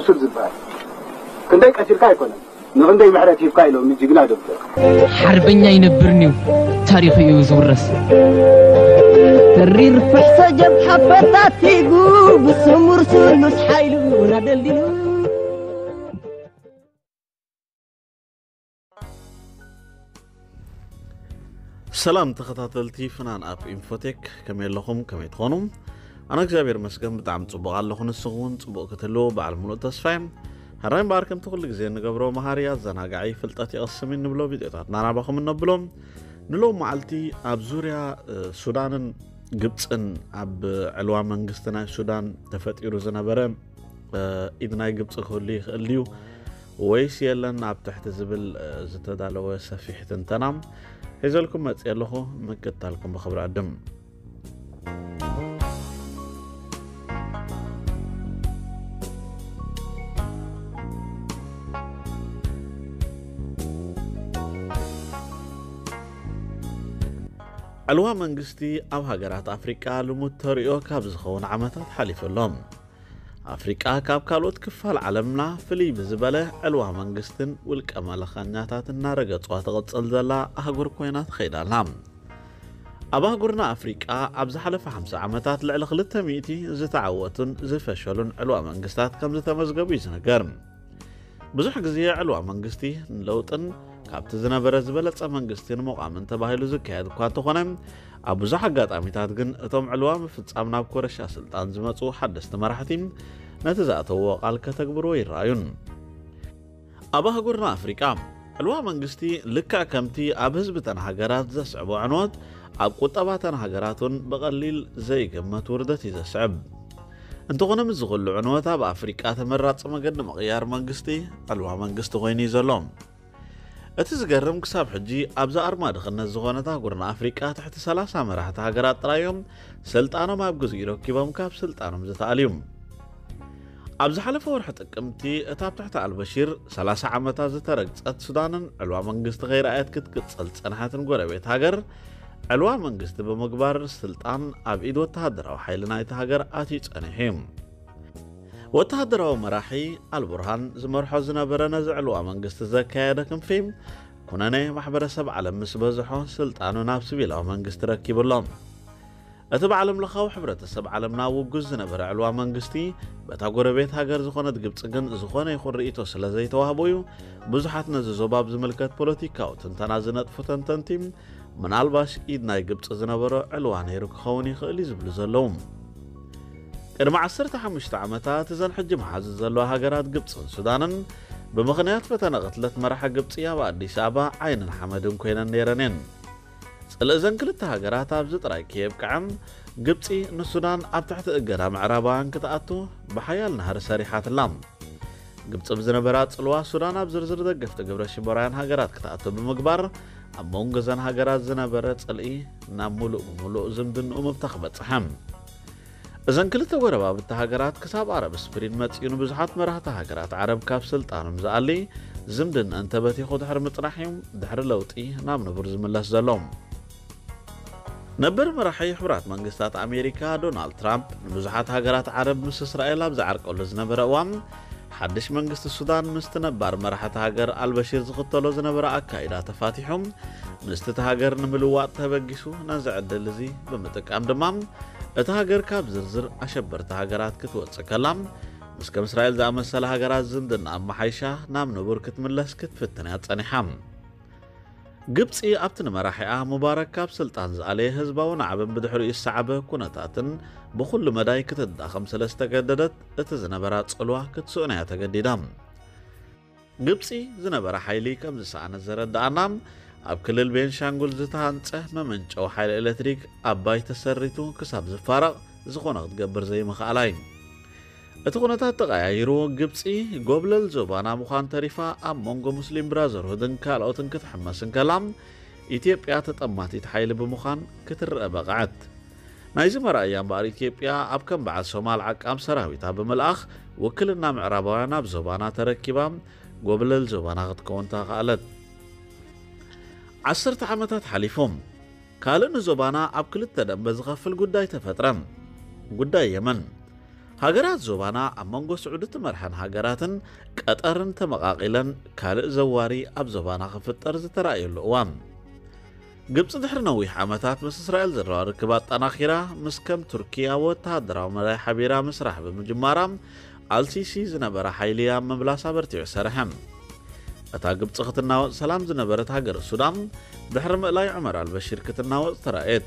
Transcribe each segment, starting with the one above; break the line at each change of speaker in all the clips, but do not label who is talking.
ቁስል ዝበሃል ክንደይ ቀቲልካ ኣይኮነን ንክንደይ ምሕረት ሂብካ ኢሎም ጅግና ዶክተር
ሓርበኛ ይነብርኒ ታሪክ እዩ ዝውረስ
ተሪር ፍሕሶ ጀብ ሓፈታቲጉ ብስሙር ስሉስ ሓይሉ ናደልዲሉ
ሰላም ተኸታተልቲ ፍናን ኣብ ኢንፎቴክ ከመይ ኣለኹም ከመይ ትኾኑ ኣነ እግዚኣብሔር መስገን ብጣዕሚ ፅቡቕ ኣለኹ ንስኹ እውን ፅቡቕ ክትህልዎ በዓል ሙሉእ ተስፋ እየ ሃራይ እምበኣር ከምቲ ኩሉ ግዜ ንገብሮ መሃርያ ዘናጋዒ ፍልጠት ይቐስም ንብሎ ቪድዮታት ናናባኹም እነብሎም። ንሎም መዓልቲ ኣብ ዙርያ ሱዳንን ግብፅን ኣብ ዕልዋ መንግስቲ ናይ ሱዳን ተፈጢሩ ዝነበረ ኢድ ናይ ግብፂ ክህሉ ይኽእል እዩ ወይስ የለን ኣብ ትሕቲ ዝብል ዝተዳለወ ሰፊሕ ሒዘልኩም መፅእ ኣለኹ? ምክታልኩም ብክብሪ ዕድም ዕልዋ መንግስቲ ኣብ ሃገራት ኣፍሪቃ ልሙድ ተሪኦ ካብ ዝኸውን ዓመታት ሓሊፈሎም ኣፍሪቃ ካብ ካልኦት ክፋል ዓለምና ፍልይ ብዝበለ ዕልዋ መንግስትን ውልቀ መለኸኛታት እናረገፅዋ ትቕፅል ዘላ ኣህጉር ኮይና ትኸይድ ኣላ ኣብ ኣህጉርና ኣፍሪቃ ኣብ ዝሓለፈ 50 ዓመታት ልዕሊ 200 ዝተዓወቱን ዝፈሸሉን ዕልዋ መንግስታት ከም ዝተመዝገቡ እዩ ዝነገር ብዙሕ ግዜ ዕልዋ መንግስቲ ንለውጥን ካብቲ ዝነበረ ዝበለፀ መንግስቲ ንምቋምን ተባሂሉ ዝካየድ እኳ እንተኾነ ኣብ ብዙሕ ኣጋጣሚታት ግን እቶም ዕልዋ ምፍፃም ናብ ኮረሻ ስልጣን ዝመፁ ሓደስቲ መራሕቲ ነቲ ዝኣተውዎ ቃል ከተግብሮ ይረኣዩን ኣብ ኣህጉርና ኣፍሪቃ ዕልዋ መንግስቲ ልክዕ ከምቲ ኣብ ህዝብተን ሃገራት ዘስዕቦ ዕንወት ኣብ ቁጠባተን ሃገራት እውን ብቐሊል ዘይገመት ውርደት እዩ ዘስዕብ እንተኾነ ምስ ዝኽሉ ዕንወት ኣብ ኣፍሪቃ ተመራፂ መገዲ ምቕያር መንግስቲ ዕልዋ መንግስቲ ኮይኑ እዩ ዘሎ እቲ ዝገርም ክሳብ ሕጂ ኣብዛ ኣርማ ድኽነት ዝኾነት ኣህጉርና ኣፍሪቃ ትሕቲ 30 መራሕቲ ሃገራት ጥራዮም ስልጣኖም ኣብ ግዝኡ ረኪቦም ካብ ስልጣኖም ዝተኣልዩ ኣብ ዝሓለፈ ወርሒ ጥቅምቲ እታ ኣብ ትሕቲ ኣልበሺር 30 ዓመታት ዝተረግፀት ሱዳንን ዕልዋ መንግስቲ ከይረኣየት ክትቅፅል ፀንሐትን ጎረቤት ሃገር ዕልዋ መንግስቲ ብምግባር ስልጣን ኣብ ኢድ ወተሃደራዊ ሓይሊ ናይቲ ሃገር ኣትዩ ፀኒሑ እዩ ወተሃደራዊ መራሒ ኣልቡርሃን ዝመርሖ ዝነበረ ነዚ ዕልዋ መንግስቲ ዘካየደ ክንፊ ኩነኔ ማሕበረሰብ ዓለም ምስ በዝሖ ስልጣኑ ናብ ሲቪላዊ መንግስቲ ረኪብሎም እቲ ብዓለም ለኻዊ ሕብረተሰብ ዓለምና ውጉዝ ዝነበረ ዕልዋ መንግስቲ በታ ጎረቤት ሃገር ዝኾነት ግብፂ ግን ዝኾነ ይኹን ርእቶ ስለ ዘይተዋህቦ እዩ ብዙሓት ነዚ ዞባብ ዝምልከት ፖለቲካዊ ትንተና ዝነጥፉ ተንተንቲ ምናልባሽ ኢድ ናይ ግብፂ ዝነበሮ ዕልዋ ነይሩ ክኸውን ይኽእል እዩ ዝብሉ ዘለዉ ቅድሚ 15 ዓመታት እዘን ሕጂ መሓዝት ዘለዋ ሃገራት ግብፅን ሱዳንን ብምኽንያት ፈተነ ቅትለት መራሒ ግብፂ ኣብ ኣዲስ ኣበባ ዓይንን ሓመድን ኮይነን ነይረን እየን ጽልእ እዘን ክልተ ሃገራት ኣብዚ ጥራይ ከየብቅዐም ግብፂ ንሱዳን ኣብ ትሕቲ እገዳ ምዕራባውያን ክትኣቱ ብሓያል ናህሪ ሰሪሓትላ ግብፂ ብዝነበራ ጽልዋ ሱዳን ኣብ ዝርዝር ደገፍቲ ግብረ ሽበራውያን ሃገራት ክትኣቱ ብምግባር ኣብ መንጎ እዘን ሃገራት ዝነበረ ጽልኢ ናብ ሙሉእ ብምሉእ ዝምድንኡ ምብታ ክበፅሐም እዘን ክልተ ጎረባብቲ ሃገራት ክሳብ ዓረብ ስፕሪን መፂኡ ብዙሓት መራሕቲ ሃገራት ዓረብ ካብ ስልጣኖም ዝኣሊ ዝምድና እንተበቲኹ ድሕሪ ምፅናሕ እዩ ድሕሪ ለውጢ ናብ ንቡር ዝምለስ ዘሎም ነበር መራሒ ሕቡራት መንግስታት ኣሜሪካ ዶናልድ ትራምፕ ንብዙሓት ሃገራት ዓረብ ምስ እስራኤል ኣብ ዝዓርቀሉ ዝነበረ እዋን ሓድሽ መንግስቲ ሱዳን ምስቲ ነባር መራሕቲ ሃገር ኣልበሺር ዝኽተሎ ዝነበረ ኣካይዳ ተፋቲሖም ምስቲ እቲ ሃገር ንምልዋጥ ተበጊሱ ነዚ ዕድል እዚ ብምጥቃም ድማ እቲ ሃገር ካብ ዝርዝር ኣሸበርቲ ሃገራት ክትወፅእ ከላ ምስ ከም እስራኤል ዝኣመሰለ ሃገራት ዝምድና ኣመሓይሻ ናብ ንቡር ክትምለስ ክትፍትን እያ ፀኒሓ ግብፂ ኣብቲ ንመራሒኣ ሙባረክ ካብ ስልጣን ዝኣለየ ህዝባዊ ናዕብን ብድሕሪኡ ዝሰዓበ ኩነታትን ብኩሉ መዳይ ክትዳኸም ስለ ዝተገደደት እቲ ዝነበራ ጽልዋ ክትስኡና እያ ተገዲዳ ግብፂ ዝነበረ ሓይሊ ከም ዝሰኣነት ዘረዳእና ኣብ ክልል ቤንሻንጉል ዝተሃንፀ መመንጨዊ ሓይሊ ኤሌክትሪክ ኣባይ ተሰሪቱ ክሳብ ዝፋረቕ ዝኾነ ክትገብር ዘይምኽኣላ እዩ እቲ ኩነታት ተቐያይሩ ግብፂ ጎብለል ዞባና ምዃን ተሪፋ ኣብ መንጎ ሙስሊም ብራዘርሁድን ካልኦትን ክትሕመስን ከላ ኢትዮጵያ ተጠማቲት ሓይሊ ብምዃን ክትርአ በቕዐት ናይዚ መራእያ እምበኣር ኢትዮጵያ ኣብ ከም በዓል ሶማል ዓቃም ሰራዊታ ብምልኣኽ ውክልና ምዕራባውያን ኣብ ዞባና ተረኪባ ጎብለል ዞባና ክትከውን ተኻኣለት ዓሰርተ ዓመታት ሓሊፎም ካልእ ንዞባና ኣብ ክልተ ደንበ ዝኸፍል ጉዳይ ተፈጥረ ጉዳይ የመን። ሃገራት ዞባና ኣብ መንጎ ስዑድ እትመርሐን ሃገራትን ቀጠርን ተመቓቒለን ካልእ ዘዋሪ ኣብ ዞባና ክፍጠር ዝተረእየሉ እዋን። ግብፂ ድሕሪ ነዊሕ ዓመታት ምስ እስራኤል ዘለዋ ርክብ ኣጠናኺራ ምስ ከም ቱርኪያ ወተሃደራዊ መራይ ሓቢራ ምስራሕ ብምጅማራ ኣልሲሲ ዝነበረ ሓይሊ ኣብ ኣበርቲዑ ሰርሐ እታ ግብፂ ክትናወፅ ሰላም ዝነበረት ሃገር ሱዳን ድሕሪ ምእላይ ዑመር ኣልበሺር ክትናወፅ ተራእየት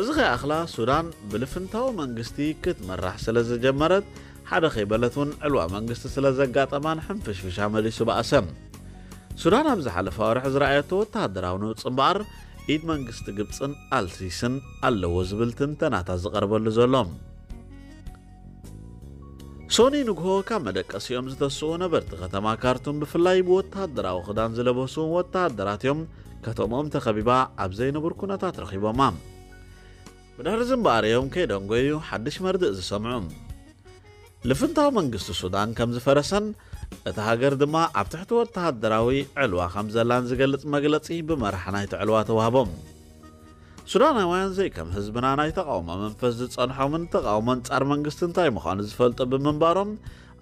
እዚ ከይኣኽላ ሱዳን ብልፍንታዊ መንግስቲ ክትመራሕ ስለ ዝጀመረት ሓደ ከይበለት እውን ዕልዋ መንግስቲ ስለ ዘጋጠማን ሕንፍሽፍሻ መሊሱ በኣሰ ሱዳን ኣብ ዝሓለፈ ወርሒ ዝረኣየቶ ወተሃደራዊ ንውፅ እምበኣር ኢድ መንግስቲ ግብፅን ኣልሲስን ኣለዎ ዝብል ትንተናታት ዝቐርበሉ ዘሎ ሶኒ ንግሆ ካብ መደቀሲኦም ዝተስኡ ነበርቲ ከተማ ካርቱም ብፍላይ ብወተሃደራዊ ክዳን ዝለበሱ ወተሃደራት እዮም። ከተሞኦም ተኸቢባ ኣብ ዘይነብር ኩነታት ረኺቦማ። ብድሕሪ ዝምበኣር እዮም ከይደንጎዩ ሓድሽ መርድእ ዝሰምዑ ልፍንታዊ መንግስቲ ሱዳን ከም ዝፈረሰን እታ ሃገር ድማ ኣብ ትሕቲ ወተሃደራዊ ዕልዋ ከም ዘላን ዝገልጽ መግለጺ ብመራሒ ናይቲ ዕልዋ ተዋህቦም ሱዳናውያን ዘይከም ህዝብና ናይ ተቃውሞ መንፈስ ዝጸንሖምን ተቃውሞ አንጻር መንግስቲ እንታይ ምዃኑ ዝፈልጡ ብምንባሮም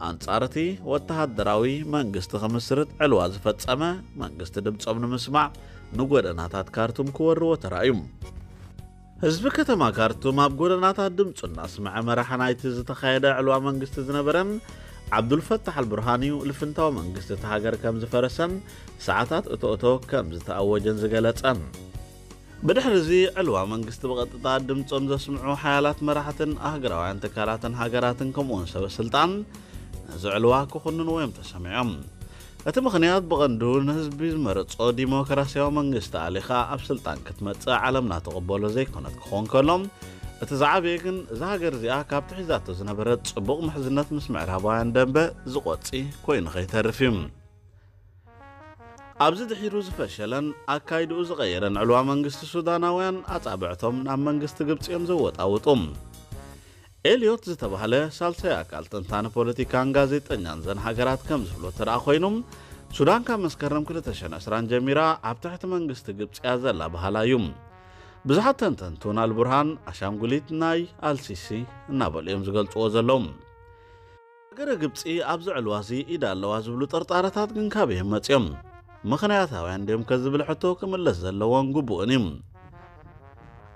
ኣንጻር እቲ ወተሃደራዊ መንግስቲ ክምስርት ዕልዋ ዝፈጸመ መንግስቲ ድምፆም ንምስማዕ ንጎደናታት ካርቱም ክወርዎ ተራእዩ። ህዝቢ ከተማ ካርቱም ኣብ ጎደናታት ድምፁ እናስምዐ መራሒ ናይቲ ዝተኻየደ ዕልዋ መንግስቲ ዝነበረን ዓብዱልፈታሕ አልቡርሃን እዩ። ልፍንታዊ መንግስቲ እቲ ሃገር ከም ዝፈረሰን ሰዓታት እቶእቶ ከም ዝተኣወጀን ዝገለጸን ብድሕሪ እዚ ዕልዋ መንግስቲ ብቐጥታ ድምፆም ዘስምዑ ሓያላት መራሕትን ኣህግራውያን ትካላትን ሃገራትን ከምኡውን ሰብ ስልጣን ነዚ ዕልዋ ክኹንንዎ እዮም ተሰሚዖም እቲ ምኽንያት ብቐንዱ ንህዝቢ ዝመረፆ ዲሞክራስያዊ መንግስቲ ኣሊኻ ኣብ ስልጣን ክትመፅእ ዓለምና ተቐበሎ ዘይኮነት ክኾን ከሎም እቲ ዝዓበየ ግን እዛ ሃገር እዚኣ ካብ ትሒዛቶ ዝነበረት ጽቡቕ ምሕዝነት ምስ ምዕራባውያን ደንበ ዝቖፂ ኮይኑ ከይተርፍ እዩ ኣብዚ ድሒሩ ዝፈሸለን ኣካይድኡ ዝቐየረን ዕልዋ መንግስቲ ሱዳናውያን ኣጻብዕቶም ናብ መንግስቲ ግብፂኦም ዘወጣውጡ ኤልዮት ዝተባህለ ሳልሳይ ኣካል ጥንታኒ ፖለቲካን ጋዜጠኛን ዘን ሃገራት ከም ዝብሎ ተደኣ ኮይኑ ሱዳን ካብ መስከረም 2020 ጀሚራ ኣብ ትሕቲ መንግስቲ ግብፅያ ዘላ ባህላ እዩ። ብዙሓት ተንተንቱን ኣልቡርሃን ኣሻንጉሊት ናይ ኣልሲሲ እናበሉ እዮም ዝገልጽዎ ዘለዉ ሃገረ ግብፂ ኣብዚ ዕልዋ እዚ ኢዳ ኣለዋ ዝብሉ ጠርጣረታት ግን ካበዮም መፂኦም ምኽንያታውያን ድዮም ከዝብል ሕቶ ክምለስ ዘለዎን ግቡእን እዩ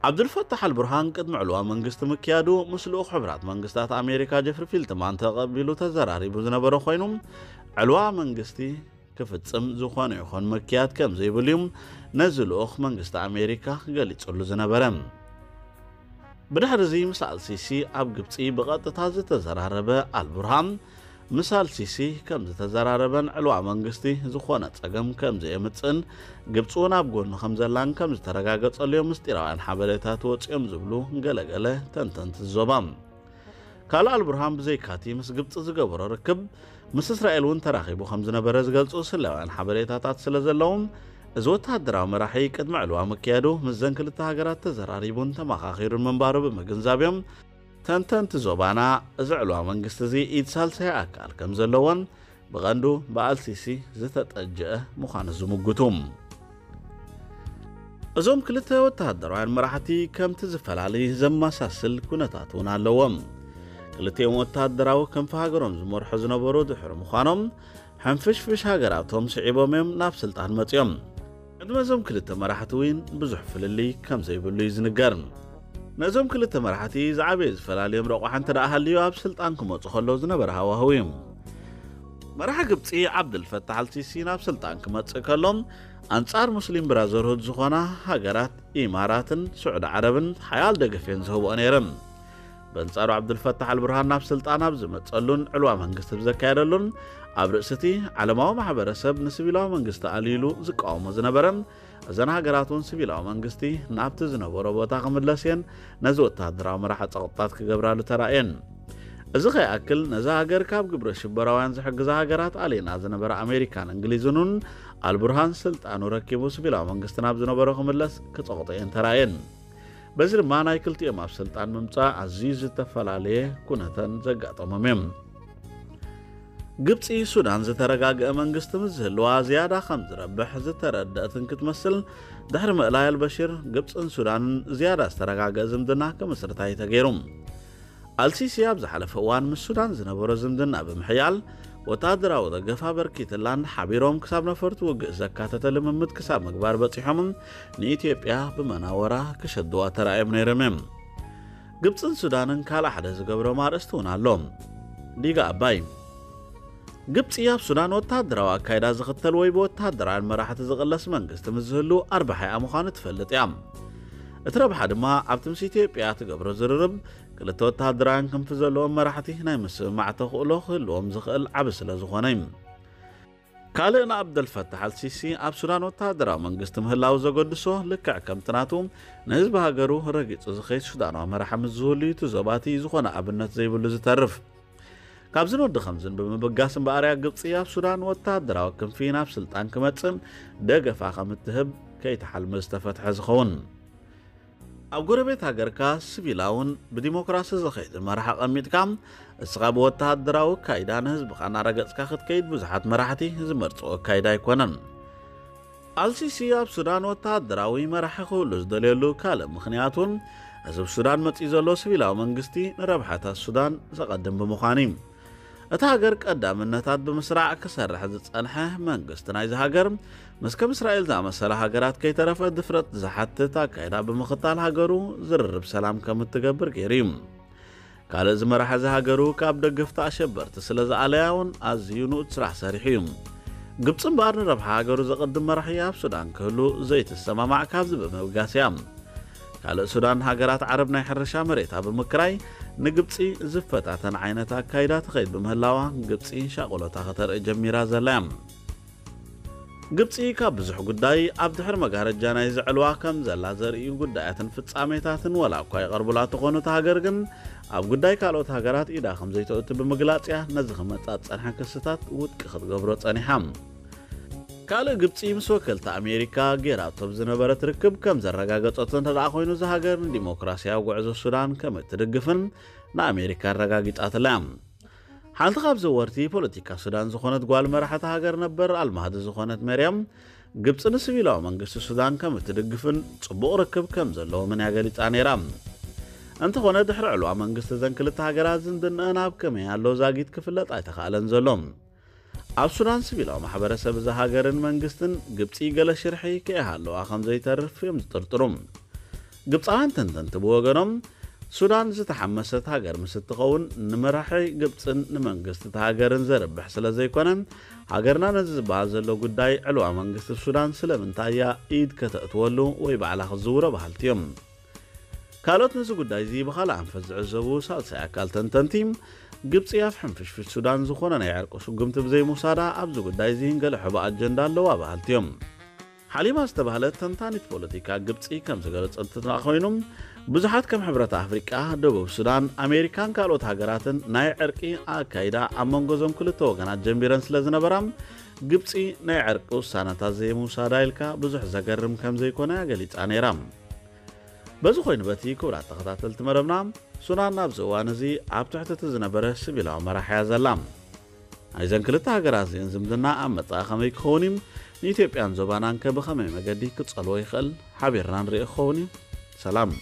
ዓብዱልፈታሕ አልቡርሃን ቅድሚ ዕልዋ መንግስቲ ምክያዱ ምስ ልኡኽ ሕብራት መንግስታት ኣሜሪካ ጀፍሪ ፊልትማን ተቐቢሉ ተዘራሪቡ ዝነበረ ኮይኑ ዕልዋ መንግስቲ ክፍፅም ዝኾነ ይኹን ምክያድ ከም ዘይብሉ እዩ ነዚ ልኡኽ መንግስቲ ኣሜሪካ ገሊጹሉ ዝነበረ ብድሕሪ እዚ ምስ ኣልሲሲ ኣብ ግብፂ ብቐጥታ ዝተዘራረበ ኣልቡርሃን ምስ ኣልሲሲ ከም ዝተዘራረበን ዕልዋ መንግስቲ ዝኾነ ፀገም ከም ዘየምፅን ግብፂ እውን ኣብ ጎኑ ከም ዘላን ከም ዝተረጋገፀሉ እዮም ምስጢራውያን ሓበሬታት ወፂኦም ዝብሉ ገለገለ ተንተንቲ ዞባ ካልእ ኣልቡርሃን ብዘይካቲ ምስ ግብፂ ዝገበሮ ርክብ ምስ እስራኤል እውን ተራኺቡ ከም ዝነበረ ዝገልጹ ስላውያን ሓበሬታታት ስለ ዘለዎም እዚ ወተሃደራዊ መራሒ ቅድሚ ዕልዋ ምክያዱ ምስ ዘን ክልተ ሃገራት ተዘራሪቡን ተመኻኺሩን ምንባሩ ብምግንዛብ ተንተንቲ ዞባና እዚ ዕልዋ መንግስቲ እዚ ኢድ ሳልሳይ ኣካል ከም ዘለዎን ብቐንዱ ብኣልሲሲ ዝተጠጅአ ምዃኑ ዝምግቱ እዞም ክልተ ወተሃደራውያን መራሕቲ ከምቲ ዝፈላለዩ ዘመሳስል ኩነታት እውን ኣለዎም ክልቲኦም ወተሃደራዊ ከምቲ ሃገሮም ዝመርሑ ዝነበሩ ድሕሪ ምዃኖም ሕንፍሽፍሽ ሃገራቶም ስዒቦም እዮም ናብ ስልጣን መፂኦም ቅድሚ እዞም ክልተ መራሕቲ እውን ብዙሕ ፍልሊ ከም ዘይብሉ እዩ ዝንገር ነዞም ክልተ መራሕቲ ዝዓበየ ዝፈላለዮም ረቑሓ እንተ ደኣ ሃልዩ ኣብ ስልጣን ክመፁ ከለዉ ዝነበረ ሃዋህው እዩ መራሒ ግብፂ ዓብድልፈታሕ አልሲሲ ናብ ስልጣን ክመፅእ ከሎም ኣንጻር ሙስሊም ብራዘርሁድ ዝኾና ሃገራት ኢማራትን ስዑድ ዓረብን ሓያል ደገፍን ዝህብኦ ነይረን በንጻሩ ዓብድልፈታሕ አልብርሃን ናብ ስልጣን ኣብ ዝመፀሉን ዕልዋ መንግስቲ ብዘካየደሉን ኣብ ርእሲ እቲ ዓለማዊ ማሕበረሰብ ንሲቪላዊ መንግስቲ ኣልኢሉ ዝቃወሞ ዝነበረን እዘን ሃገራት እውን ሲቪላዊ መንግስቲ ናብቲ ዝነበሮ ቦታ ክምለስ እየን ነዚ ወተሃደራዊ መራሒ ፀቕጥታት ክገብራሉ ተራእየን። እዚ ከይኣክል ነዚ ሃገር ካብ ግብረ ሽበራውያን ዝሕግዛ ሃገራት ኣሌና ዝነበረ ኣሜሪካን እንግሊዝን እውን ኣልቡርሃን ስልጣኑ ረኪቡ ሲቪላዊ መንግስቲ ናብ ዝነበሮ ክምለስ ክፀቕጦ እየን ተራእየን። በዚ ድማ ናይ ክልቲኦም ኣብ ስልጣን ምምፃእ ኣዝዩ ዝተፈላለየ ኩነተን ዘጋጠሞም እዮም ግብፂ ሱዳን ዝተረጋግአ መንግስቲ ምስ ዝህልዋ ዝያዳ ከም ዝረብሕ ዝተረድአትን ክትመስል ድሕሪ ምእላይ ኣልበሺር ግብፅን ሱዳንን ዝያዳ ዝተረጋግአ ዝምድና ክምስርታ እዩ ተገይሩ ኣልሲሲ ኣብ ዝሓለፈ እዋን ምስ ሱዳን ዝነበሮ ዝምድና ብምሕያል ወታደራዊ ደገፋ በርኪትላን ሓቢሮም ክሳብ ነፈርቲ ውግእ ዘካተተ ልምምድ ክሳብ ምግባር በፂሖምን ንኢትዮጵያ ብመናወራ ክሸድዋ ተራእዮም ነይሮም እዮም። ግብፅን ሱዳንን ካልእ ሓደ ዝገብሮም ኣርእስቲ እውን ኣሎ። ዲጋ ኣባይ ግብፂ ኣብ ሱዳን ወታደራዊ ኣካይዳ ዝኽተል ወይ ብወታደራውያን መራሕቲ ዝቕለስ መንግስቲ ምስ ዝህሉ ኣርባሓያ ምዃኑ ትፈልጥ እያ እቲ ረብሓ ድማ ኣብቲ ምስ ኢትዮጵያ ትገብሮ ዝርርብ ክልተ ወታደራውያን ክንፊ ዘለዎም መራሕቲ ናይ ምስምማዕ ተኽእሎ ክህልዎም ዝኽእል ዓብ ስለ ዝኾነ እዩ ካልእ ንኣብደልፈታሕ ኣልሲሲ ኣብ ሱዳን ወታደራዊ መንግስቲ ምህላው ዘገድሶ ልክዕ ከምቲ ናቱ ንህዝቢ ሃገሩ ረጊፁ ዝኸይድ ሱዳናዊ መራሒ ምስ ዝህሉ እቲ ዞባቲ ዝኾነ ኣብነት ዘይብሉ ዝተርፍ ካብ ዝንወዲ ከምዝን ብምብጋስ እምበኣርያ ግብፂ ኣብ ሱዳን ወታደራዊ ክንፊ ናብ ስልጣን ክመፅእ ደገፋ ከም እትህብ ከይተሓልሚ ዝተፈትሐ ዝኸውን። ኣብ ጎረቤት ሃገርካ ሲቪላውን ብዲሞክራሲ ዝኸይድ መራሒቐሚጥካ እስኻ ብወተሃደራዊ ካይዳ ንህዝብኻ እናረገፅካ ክትከይድ ብዙሓት መራሕቲ ዝመርፅኦ ካይዳ ኣይኮነን። ኣልሲሲ ኣብ ሱዳን ወተሃደራዊ መራሒ ክህሉ ዝደልየሉ ካልእ ምክንያቱን ህዝቢ ሱዳን መፂኡ ዘሎ ሲቪላዊ መንግስቲ ንረብሓታት ሱዳን ዘቐድም ብምዃኑ እዩ እቲ ሃገር ቀዳምነታት ብምስራዕ ክሰርሕ ዝፀንሐ መንግስቲ ናይዚ ሃገር። ምስ ከም እስራኤል ዝኣመሰለ ሃገራት ከይተረፈ ድፍረት ዝሓትት ኣካይዳ ብምኽታል ሃገሩ ዝርርብ ሰላም ከም እትገብር ገይሩ እዩ። ካልእ ዝመራሐ እዚ ሃገሩ ካብ ደገፍቲ ኣሸበርቲ ስለ ዝኣለያ እውን ኣዝዩ ንኡት ስራሕ ሰሪሑ እዩ። ግብፂ እምበኣር ንረብሓ ሃገሩ ዘቐድም መራሒ ኣብ ሱዳን ክህሉ ዘይትሰማማዕ ካብዚ ብምብጋስ እያ ካልእ ሱዳን ሃገራት ዓረብ ናይ ሕርሻ መሬታ ብምክራይ ንግብፂ ዝፈታተን ዓይነት ኣካይዳ ትኸይድ ብምህላዋ ግብፂ ሻቆሎታ ከተርኢ ጀሚራ ዘላ እያ። ግብፂ ካብ ብዙሕ ጉዳይ ኣብ ድሕሪ መጋረጃ ናይ ዝዕልዋ ከም ዘላ ዘርእዩ ጉዳያትን ፍጻሜታትን ወላ እኳ ይቐርቡላ ተኾኑ እቲ ሃገር ግን ኣብ ጉዳይ ካልኦት ሃገራት ኢዳ ከም ዘይተእቱ ብምግላፅ እያ ነዚ ክመፃት ፀንሐ ክስታት ውድቂ ክትገብሮ ፀኒሓ ካልእ ግብፂ ምስ ወከልቲ ኣሜሪካ ጌራቶ ዝነበረ ትርክብ ከም ዘረጋገፀቶ እንተደኣ ኮይኑ እዚ ሃገር ንዲሞክራስያዊ ጉዕዞ ሱዳን ከም እትድግፍን ንኣሜሪካ ረጋጊፃትላ እያ ሓንቲ ካብ ዘወርቲ ፖለቲካ ሱዳን ዝኾነት ጓል መራሕቲ ሃገር ነበር። ኣልማህዲ ዝኾነት መርያም ግብፂ ንሲቪላዊ መንግስቲ ሱዳን ከም እትድግፍን ጽቡቕ ርክብ ከም ዘለዎምን እያ ገሊፃ ነይራ። እንተኾነ ድሕሪ ዕልዋ መንግስቲ እዘን ክልተ ሃገራት ዝንድንአን ኣብ ከመይ ኣሎ ዛጊት ክፍለጥ ኣይተኻእለን ዘሎ ኣብ ሱዳን ሲቪላዊ ማሕበረሰብ እዚ ሃገርን መንግስትን ግብፂ ገለ ሽርሒ ከይሃለዋ ከም ዘይተርፍ እዮም ዝጥርጥሩ ግብፃውያን ተንተንቲ ብወገኖም ሱዳን ዝተሓመሰት ሃገር ምስ እትኸውን ንመራሒ ግብፅን ንመንግስቲ እቲ ሃገርን ዘርብሕ ስለ ዘይኮነ ሃገርና ነዚ ዝበሃል ዘሎ ጉዳይ ዕልዋ መንግስቲ ሱዳን ስለምንታይ እያ ኢድ ከተእትወሉ ወይ ባዕላ ክዝውሮ ባህልቲ እዮም ካልኦት ነዚ ጉዳይ እዚ ብኻልእ ኣንፈት ዝዕዘቡ ሳልሳይ ኣካል ተንተንቲ ግብፂ ኣብ ሕንፍሽፍሽ ሱዳን ዝኾነ ናይ ዕርቂ ስጉምቲ ብዘይምውሳዳ ኣብዚ ጉዳይ እዚ ገለ ሕቡእ ኣጀንዳ ኣለዋ ባህልቲ እዮም። ሓሊማ ዝተባህለት ተንታኒት ፖለቲካ ግብፂ ከም ዝገለፀትና ኮይኑ ብዙሓት ከም ሕብረት ኣፍሪቃ ደቡብ ሱዳን ኣሜሪካን ካልኦት ሃገራትን ናይ ዕርቂ ኣካይዳ ኣብ መንጎ ዞም ክልተ ወገናት ጀሚረን ስለ ዝነበራ ግብፂ ናይ ዕርቂ ውሳነታት ዘይምውሳዳ ኢልካ ብዙሕ ዘገርም ከም ዘይኮነ ገሊፃ ነይራ በዚ ኮይኑ በቲ ክቡራት ተኸታተልቲ መረብና ሱዳን ናብዚ እዋን እዚ ኣብ ትሕቲ እቲ ዝነበረ ሲቪላዊ መራሕያ ዘላ ናይዘን ክልተ ሃገራት እዚአን ዝምድና ኣብ መጻኢ ከመይ ክኸውን እዩ ንኢትዮጵያን ዞባናን ከ ብኸመይ መገዲ ክጸልዎ ይኽእል ሓቢርና ንሪኦ ክኸውን እዩ ሰላም